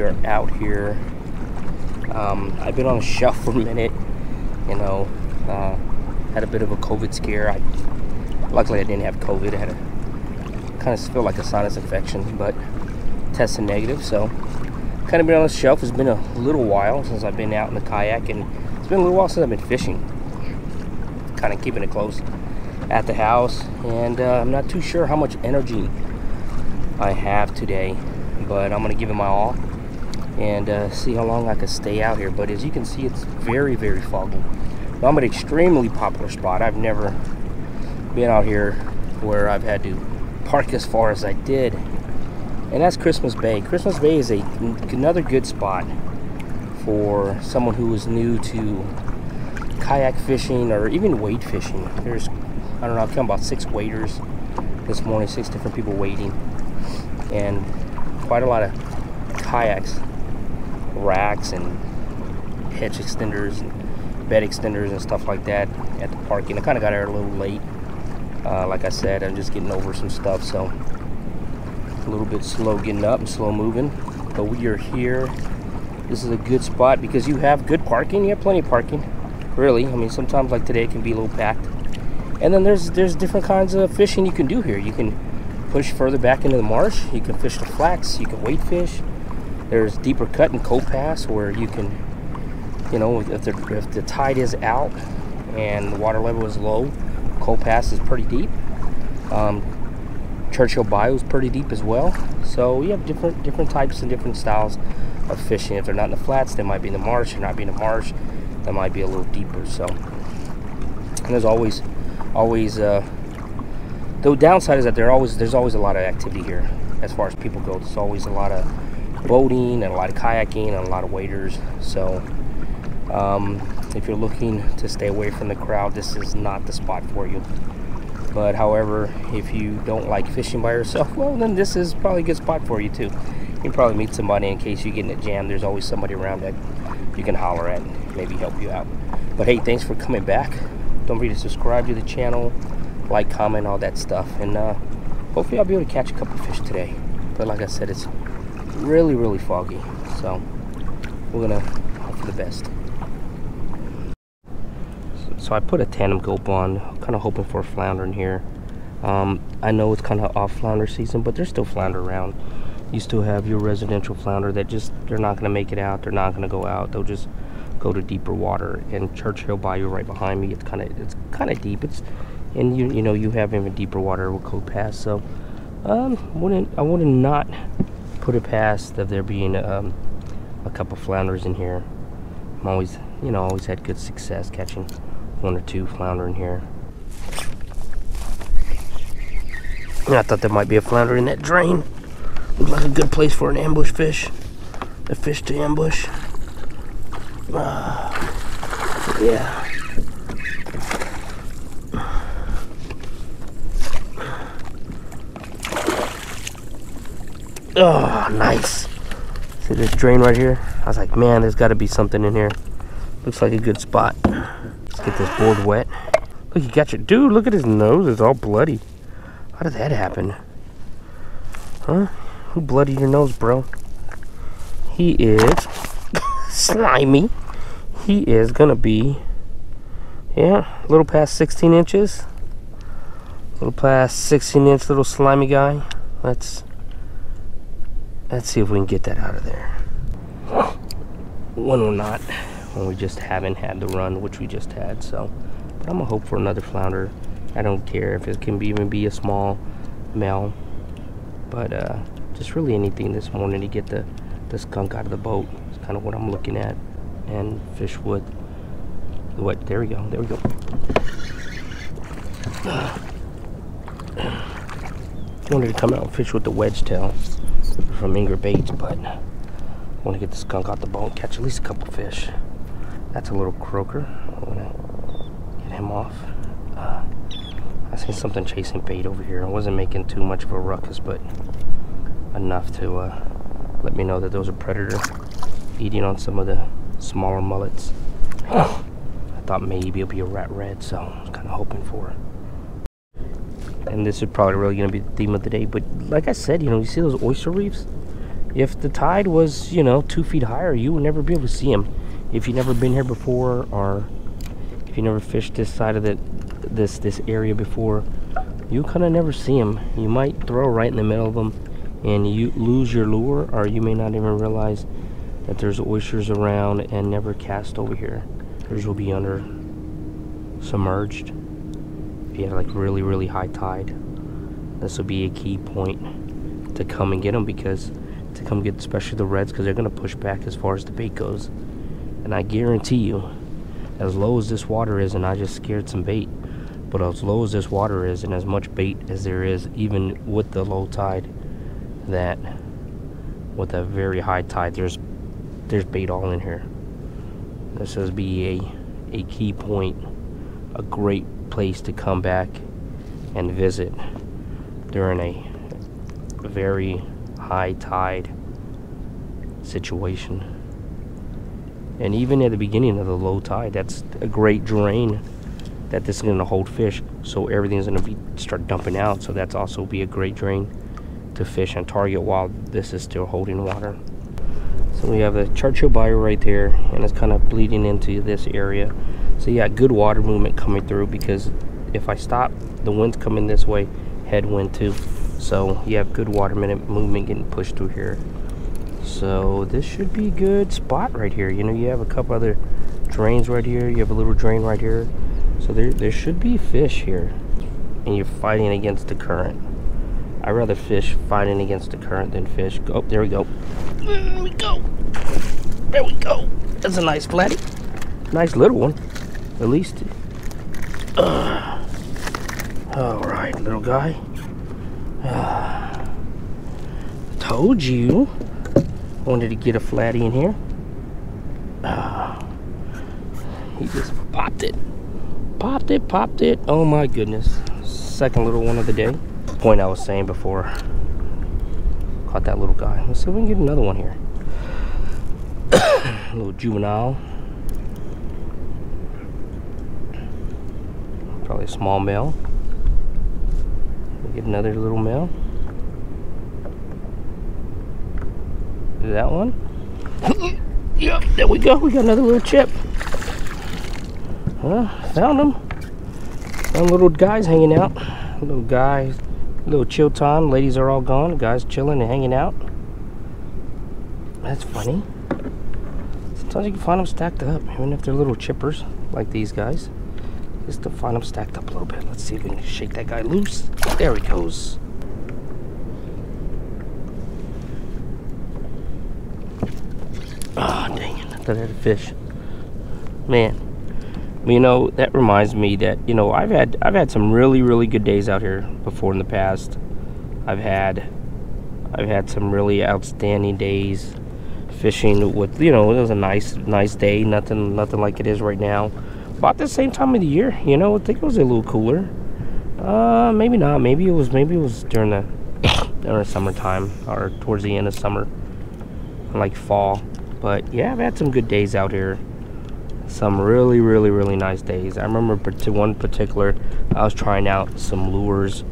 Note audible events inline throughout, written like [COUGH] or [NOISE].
are out here. Um, I've been on a shelf for a minute, you know, uh, had a bit of a COVID scare. I, luckily I didn't have COVID. I had a kind of feel like a sinus infection, but tested negative. So kind of been on the shelf. It's been a little while since I've been out in the kayak, and it's been a little while since I've been fishing. Kind of keeping it close at the house, and uh, I'm not too sure how much energy I have today, but I'm gonna give it my all and uh, see how long I can stay out here. But as you can see, it's very, very foggy. I'm an extremely popular spot. I've never been out here where I've had to park as far as I did, and that's Christmas Bay. Christmas Bay is a another good spot for someone who is new to kayak fishing or even wade fishing. There's, I don't know, I've come about six waders this morning, six different people wading and quite a lot of kayaks, racks, and hitch extenders, and bed extenders, and stuff like that at the parking. I kind of got here a little late. Uh, like I said, I'm just getting over some stuff, so a little bit slow getting up and slow moving. But we are here. This is a good spot because you have good parking. You have plenty of parking, really. I mean, sometimes like today it can be a little packed. And then there's there's different kinds of fishing you can do here. You can push further back into the marsh. You can fish the flats. You can wade fish. There's deeper cut in and Cold Pass where you can, you know, if the, if the tide is out and the water level is low, Cold Pass is pretty deep. Um, Churchill Bayou is pretty deep as well. So we have different different types and different styles of fishing. If they're not in the flats, they might be in the marsh. If they're not be in the marsh, they might be a little deeper. So, and there's always, always uh, the downside is that there always there's always a lot of activity here as far as people go. There's always a lot of boating and a lot of kayaking and a lot of waders. So um, if you're looking to stay away from the crowd, this is not the spot for you. But however, if you don't like fishing by yourself, [LAUGHS] well, then this is probably a good spot for you too. You can probably meet somebody in case you get in a jam. There's always somebody around that you can holler at and maybe help you out. But hey, thanks for coming back. Don't forget to subscribe to the channel like, comment, all that stuff. And uh, hopefully I'll be able to catch a couple fish today. But like I said, it's really, really foggy. So we're gonna hope for the best. So, I put a tandem gulp on, kind of hoping for a flounder in here. Um, I know it's kind of off flounder season, but there's still flounder around. You still have your residential flounder that just, they're not gonna make it out. They're not gonna go out. They'll just go to deeper water. And Churchill Bayou right behind me, it's kind of, it's kind of deep. It's and you you know you have even deeper water with Cold Pass. So um, wouldn't I wouldn't not put it past of there being um, a couple flounders in here. I'm always you know always had good success catching one or two flounder in here. I thought there might be a flounder in that drain. Looks like a good place for an ambush fish. A fish to ambush. Uh, yeah. Oh, nice. See this drain right here? I was like, man, there's got to be something in here. Looks like a good spot. Let's get this board wet. Look, you got your... Dude, look at his nose. It's all bloody. How did that happen? Huh? Who bloodied your nose, bro? He is [LAUGHS] slimy. He is to be, yeah, a little past 16 inches. A little past 16 inch little slimy guy. Let's Let's see if we can get that out of there. When we're not, when we just haven't had the run, which we just had, so. But I'm gonna hope for another flounder. I don't care if it can be, even be a small male. But uh, just really anything this morning to get the, the skunk out of the boat. It's kind of what I'm looking at. And fish wood. What? There we go. There we go. [SIGHS] wanted to come out and fish with the wedge tail from Egret Baits, but I want to get the skunk out the boat, and catch at least a couple fish. That's a little croaker. I'm gonna get him off. Uh, I seen something chasing bait over here. I wasn't making too much of a ruckus, but enough to uh, let me know that there was a predator eating on some of the smaller mullets. [COUGHS] I thought maybe it'll be a rat red, so I was kind of hoping for and this is probably really going to be the theme of the day. But like I said, you know, you see those oyster reefs? if the tide was, you know, two feet higher, you would never be able to see them. If you've never been here before, or if you never fished this side of the this this area before, you kind of never see them. You might throw right in the middle of them, and you lose your lure, or you may not even realize that there's oysters around and never cast over here. Yours will be under submerged. Have like really really high tide, this will be a key point to come and get them because to come get especially the reds because they're going to push back as far as the bait goes. And I guarantee you, as low as this water is, and I just scared some bait, but as low as this water is and as much bait as there is, even with the low tide, that with a very high tide, there's there's bait all in here. This will be a, a key point, a great place to come back and visit during a very high tide situation. And even at the beginning of the low tide, that's a great drain that this is going to hold fish. So everything's going to be start dumping out. So that's also be a great drain to fish and target while this is still holding water. So we have the Churchill Bayou right there, and it's kind of bleeding into this area. So you got good water movement coming through because if I stop, the wind's coming this way, headwind too. So you have good water movement getting pushed through here. So this should be a good spot right here. You know, you have a couple other drains right here. You have a little drain right here. So there, there should be fish here. And you're fighting against the current. I'd rather fish fighting against the current than fish. Oh, there we go. There we go. There we go. That's a nice flatty. Nice little one. At least. Uh, all right, little guy. Uh, told you. Wanted to get a flatty in here. Uh, he just popped it. Popped it, popped it. Oh my goodness. Second little one of the day. Point I was saying before. Caught that little guy. Let's see if we can get another one here. [COUGHS] little juvenile. Probably a small male. We'll get another little male. that one. [COUGHS] yep, there we go. We got another little chip. Huh, found them. Found little guys hanging out. Little guys, little chill time. Ladies are all gone. Guys chilling and hanging out. That's funny. Sometimes you can find them stacked up, even if they're little chippers like these guys. Just to find them stacked up a little bit. Let's see if we can shake that guy loose. There he goes. Oh, dang it. I thought I had a fish. Man. You know, that reminds me that, you know, I've had I've had some really, really good days out here before in the past. I've had I've had some really outstanding days fishing with you know, it was a nice nice day, nothing nothing like it is right now. About the same time of the year, you know, I think it was a little cooler. Uh maybe not. Maybe it was maybe it was during the [COUGHS] during summertime or towards the end of summer. Like fall. But yeah, I've had some good days out here. Some really, really, really nice days. I remember one particular, I was trying out some lures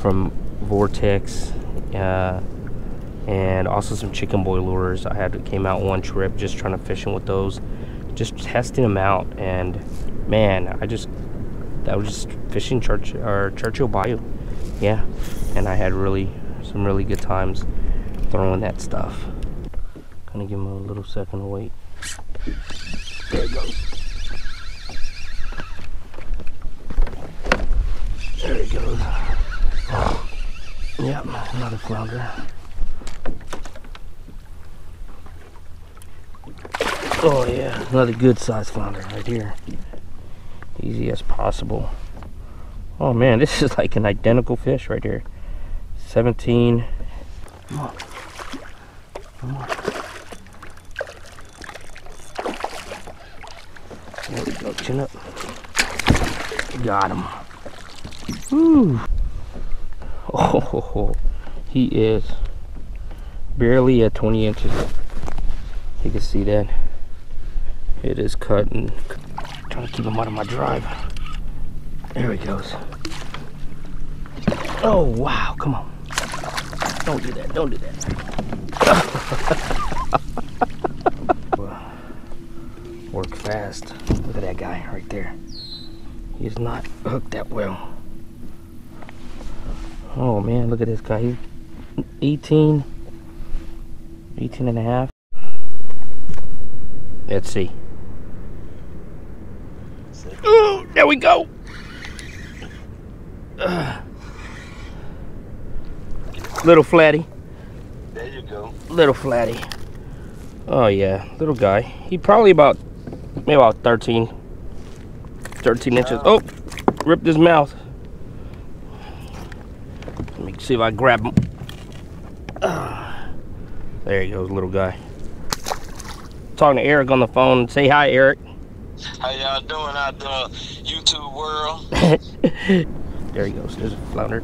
from Vortex, uh, and also some chicken boy lures. I had came out one trip just trying to fishing with those, just testing them out, and man, I just that was just fishing Church or Churchill Bayou, yeah, and I had really some really good times throwing that stuff. Gonna give him a little second to wait. There he goes. There he goes. Oh, yep, another flounder. Oh yeah, another good size flounder right here. Easy as possible. Oh man, this [LAUGHS] is like an identical fish right here. 17. Come on. Come on. There we go, chin up. Got him. Woo. Oh, [LAUGHS] he is barely at 20 inches. You can see that. It is cutting. Trying to keep him out of my drive. There he goes. Oh, wow. Come on. Don't do that. Don't do that. [LAUGHS] Work fast. Look at that guy right there. He's not hooked that well. Oh man, look at this guy. He's 18, 18 and a half. Let's see. There we go. Uh, little flatty. There you go. Little flatty. Oh yeah, little guy. He probably about maybe about 13, 13 inches. Oh, ripped his mouth. Let me see if I grab him. There he goes, little guy. Talking to Eric on the phone. Say hi, Eric. How y'all doing out the YouTube world? [LAUGHS] there he goes. There's a flounder.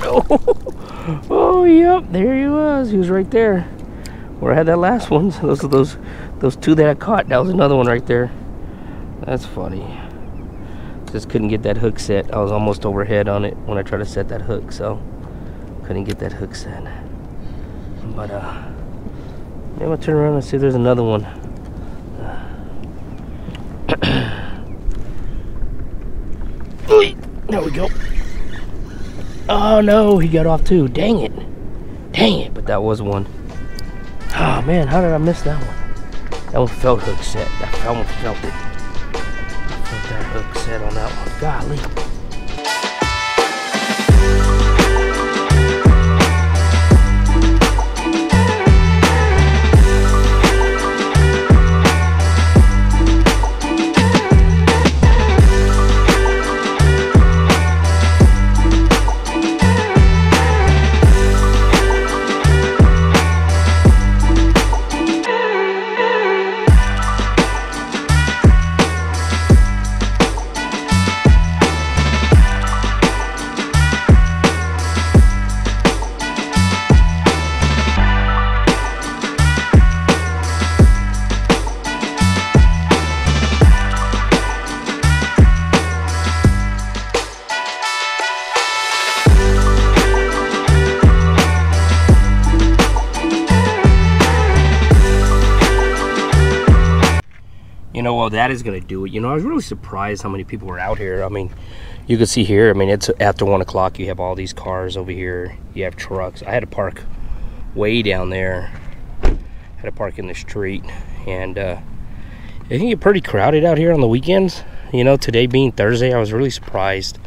No. [LAUGHS] Oh, yep. There he was. He was right there. Where I had that last one. [LAUGHS] Those are those those two that I caught. That was another one right there. That's funny. Just couldn't get that hook set. I was almost overhead on it when I tried to set that hook, so couldn't get that hook set. But uh, maybe I'll turn around and see if there's another one. There we go. Oh no, he got off too. Dang it. Dang it, but that was one. Oh man, how did I miss that one? That one felt hook set. That one felt it. I felt that hook set on that one. Golly. Know well that is going to do it. You know i was really surprised how many people were out here. I mean you can see here i mean it's after one o'clock you have all these cars over here. You have trucks. I had to park way down there. I had to park in the street. And uh it can get pretty crowded out here on the weekends. You know today being thursday i was really surprised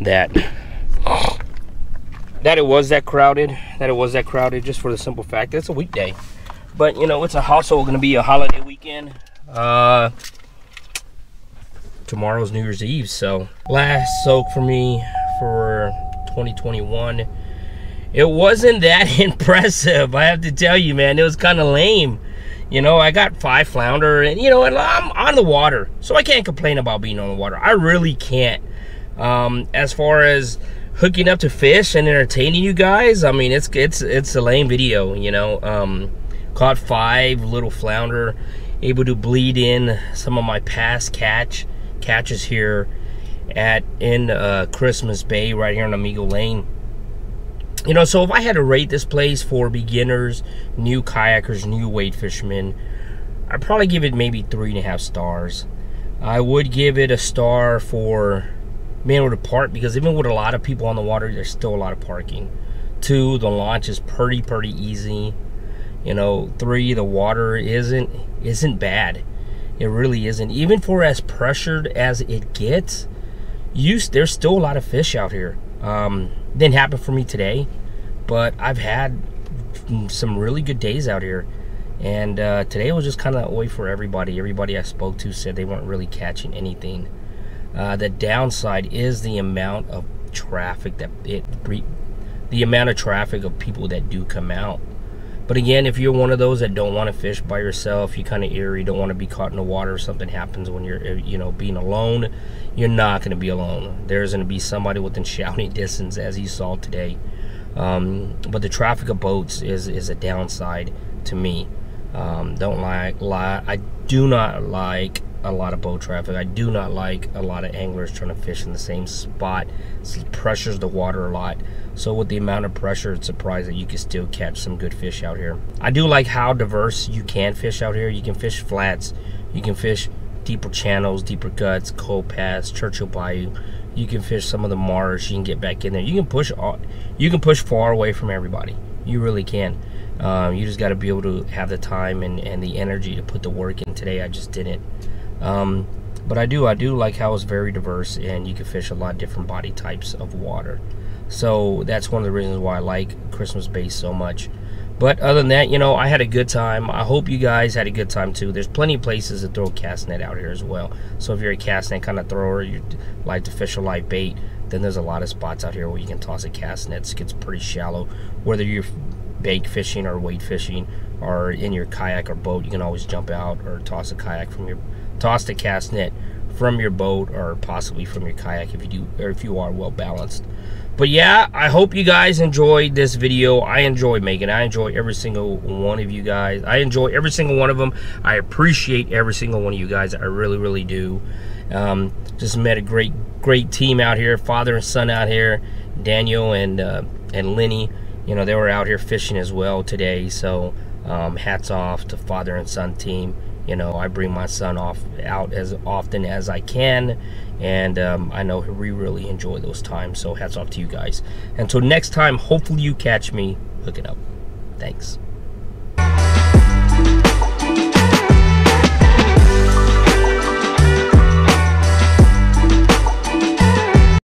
that that it was that crowded that it was that crowded just for the simple fact that it's a weekday. But you know it's a also going to be a holiday weekend uh, tomorrow's New Year's Eve, so last soak for me for 2021. It wasn't that [LAUGHS] impressive, I have to tell you, man. It was kind of lame. You know, I got five flounder, and you know, and I'm on the water, so I can't complain about being on the water. I really can't. Um, as far as hooking up to fish and entertaining you guys, I mean, it's it's it's a lame video. You know, um, caught five little flounder able to bleed in some of my past catch catches here at in uh, Christmas Bay right here on Amigo Lane. You know, so if I had to rate this place for beginners, new kayakers, new wade fishermen, I'd probably give it maybe three and a half stars. I would give it a star for being able to park because even with a lot of people on the water, there's still a lot of parking. Two, the launch is pretty, pretty easy. You know, three, the water isn't isn't bad. It really isn't. Even for as pressured as it gets, you there's still a lot of fish out here. Um, didn't happen for me today, but I've had some really good days out here. And uh, today was just kind of way for everybody. Everybody I spoke to said they weren't really catching anything. Uh, the downside is the amount of traffic that it, the amount of traffic of people that do come out. But again, if you're one of those that don't want to fish by yourself, you kind of eerie, don't want to be caught in the water, something happens when you're, uh, you know, being alone, you're not going to be alone. There's going to be somebody within [LAUGHS] shouting distance, as you saw today. Um, but the traffic of boats is is a downside to me. Um, don't like lie. I do not like a lot of boat traffic. I do not like a lot of anglers trying to fish in the same spot. It pressures the water a lot. So with the amount of pressure, it's surprised that you can still catch some good fish out here. I do like how diverse you can fish out here. You can fish flats, you can fish deeper channels, deeper guts, Cold Pass, Churchill Bayou. You can fish some of the marsh. You can get back in there. You can push. All, You can push far away from everybody. You really can. Um, you just got to be able to have the time and, and the energy to put the work in. Today, I just didn't. Um, but I do. I do like how it's very diverse and you can fish a lot of different body types of water. So that's one of the reasons why I like Christmas Bay so much. But other than that, you know, I had a good time. I hope you guys had a good time too. There's plenty of places to throw cast net out here as well. So if you're a cast net kind of thrower, you like to fish a live bait, then there's a lot of spots out here where you can toss a cast net. It gets pretty shallow. Whether you're bait fishing or weight fishing or in your kayak or boat, you can always jump out or toss a kayak from your toss the cast net from your boat or possibly from your kayak if you do or if you are well balanced. But yeah, I hope you guys enjoyed this video. I enjoy making I enjoy every single one of you guys. I enjoy every single one of them. I appreciate every single one of you guys. I really, really do. Um, just met a great, great team out here. Father and son out here. Daniel and uh, and Lenny. You know, they were out here fishing as well today. So um, hats off to father and son team. You know, I bring my son off out as often as I can, and um, I know we really enjoy those times. So hats off to you guys. Until next time, hopefully you catch me hooking up. Thanks.